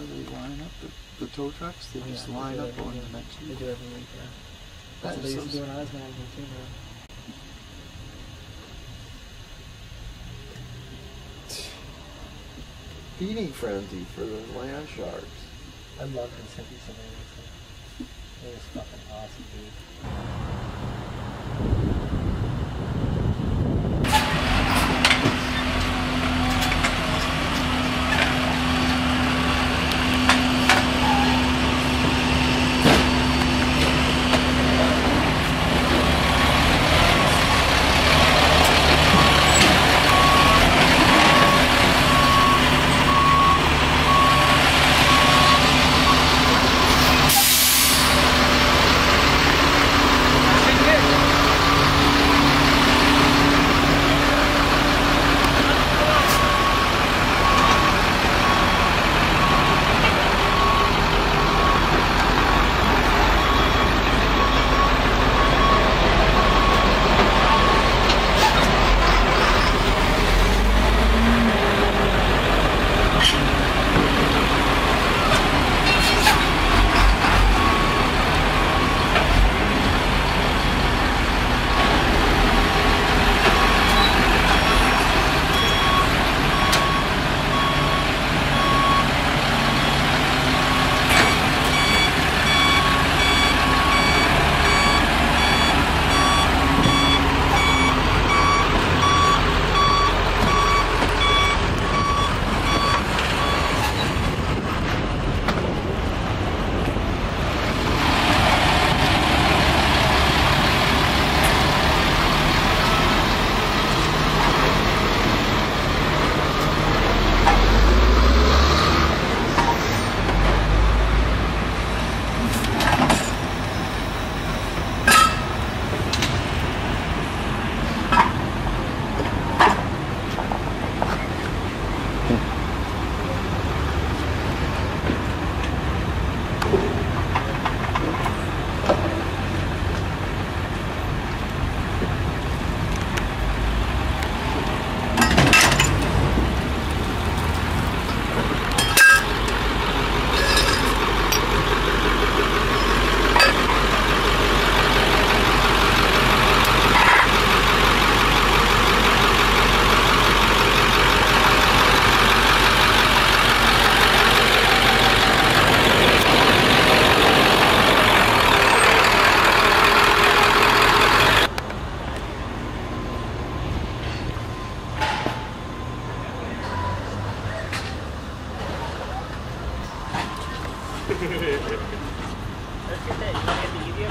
see where they line up the, the tow trucks? They yeah, just they line up on week. the next They week. do every week, yeah. That's what they used to so do when I was managing too, man. Feeding frenzy for the land sharks. I love the City Scenarios. It was fucking awesome, dude. Maybe a